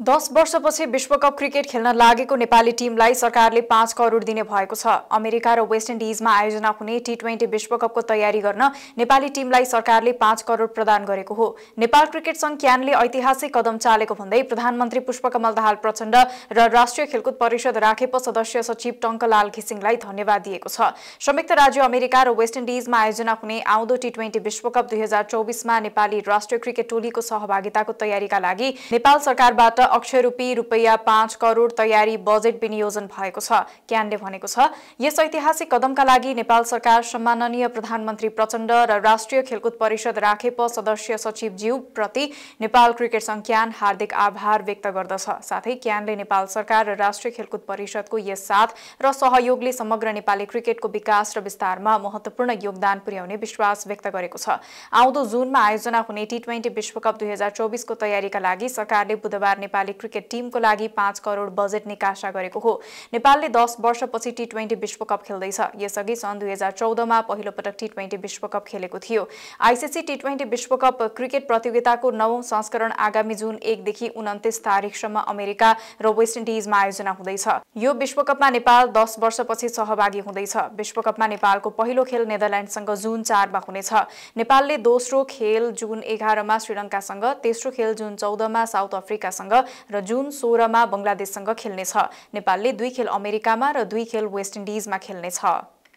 दस वर्षपछि विश्वकप क्रिकेट खेल्न लागेको नेपाली टिमलाई सरकारले पाँच करोड दिने भएको छ। अमेरिका र वेस्ट इन्डिजमा आयोजना हुने टी ट्वेन्टी विश्वकपको तयारी गर्न नेपाली टिमलाई सरकारले पाँच करोड प्रदान गरेको हो। नेपाल क्रिकेट संघ क्यानले ऐतिहासिक कदम चालेको भन्दै प्रधानमन्त्री पुष्पकमल दाहाल प्रचण्ड र राष्ट्रिय खेलकुद परिषद राखेप सदस्य सचिव टङ्कलाल घिसिङलाई धन्यवाद दिएको छ। संयुक्त राज्य अमेरिका र वेस्ट इन्डिजमा आयोजना हुने आउँदो टी ट्वेन्टी विश्वकप दुई हजार चौबिसमा नेपाली राष्ट्रिय क्रिकेट टोलीको सहभागिताको तयारीका लागि नेपाल सरकारबाट अक्षय रूपी रुपियाँ पाँच करोड तयारी बजेट विनियोजन भएको छ। क्यानले भनेको छ यस ऐतिहासिक कदमका लागि नेपाल सरकार सम्माननीय प्रधानमन्त्री प्रचण्ड र राष्ट्रिय खेलकुद परिषद राखेप सदस्य सचिव ज्यू प्रति नेपाल क्रिकेट संघ क्यान हार्दिक आभार व्यक्त गर्दछ। साथै क्यानले नेपाल सरकार र राष्ट्रिय खेलकुद परिषदको यस साथ र सहयोगले समग्र नेपाली क्रिकेटको विकास र विस्तारमा महत्वपूर्ण योगदान पुर्याउने विश्वास व्यक्त गरेको छ। आउँदो जुनमा आयोजना हुने टी ट्वेन्टी विश्वकप दुई हजार चौबिसको तयारीका लागि सरकारले बुधबार नेपाली क्रिकेट टिमको लागि पाँच करोड बजेट निकासा गरेको हो। नेपालले दस वर्षपछि टी ट्वेन्टी विश्वकप खेल्दैछ। यसअघि सन् दुई हजार चौधमा पहिलो पटक टी ट्वेन्टी विश्वकप खेलेको थियो। आइसिसी टी ट्वेन्टी विश्वकप क्रिकेट प्रतियोगिताको नवौं संस्करण आगामी जुन एकदेखि उन्तिस तारिकसम्म अमेरिका र वेस्ट इन्डिजमा आयोजना हुँदैछ। यो विश्वकपमा नेपाल दस वर्षपछि सहभागी हुँदैछ। विश्वकपमा नेपालको पहिलो खेल नेदरल्यान्डसँग जुन चारमा हुनेछ। नेपालले दोस्रो खेल जुन एघारमा श्रीलङ्कासँग तेस्रो खेल जुन चौधमा साउथ अफ्रिकासँग र जुन सोह्रमा बङ्गलादेशसँग खेल्नेछ। नेपालले दुई खेल अमेरिकामा र दुई खेल वेस्ट इन्डिजमा खेल्नेछ।